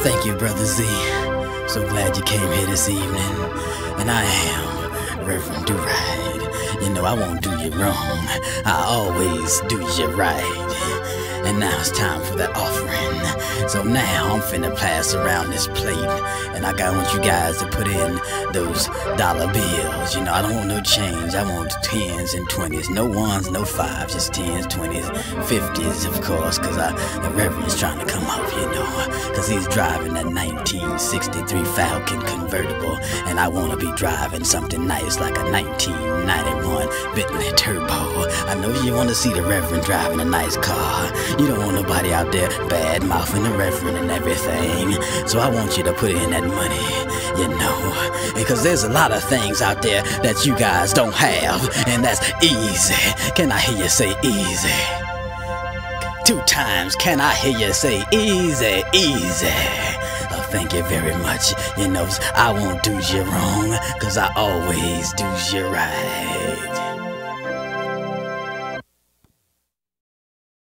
Thank you, Brother Z. So glad you came here this evening. And I am Reverend Do Right. You know, I won't do you wrong. I always do you right. And now it's time for that offering. So now I'm finna pass around this plate. And I got want you guys to put in those dollar bills. You know, I don't want no change. I want tens and twenties. No ones, no fives, just tens, twenties, fifties, of course. Cause I, the Reverend's trying to come up, you know. Cause he's driving a 1963 Falcon convertible. And I wanna be driving something nice like a 1991 Bentley Turbo. I know you wanna see the Reverend driving a nice car. You don't want nobody out there bad mouthing the reverend and everything. So I want you to put in that money, you know. Because there's a lot of things out there that you guys don't have, and that's easy. Can I hear you say Eazy? Two times, can I hear you say Eazy, Eazy? Oh, thank you very much. You know, I won't do you wrong, cause I always do you right.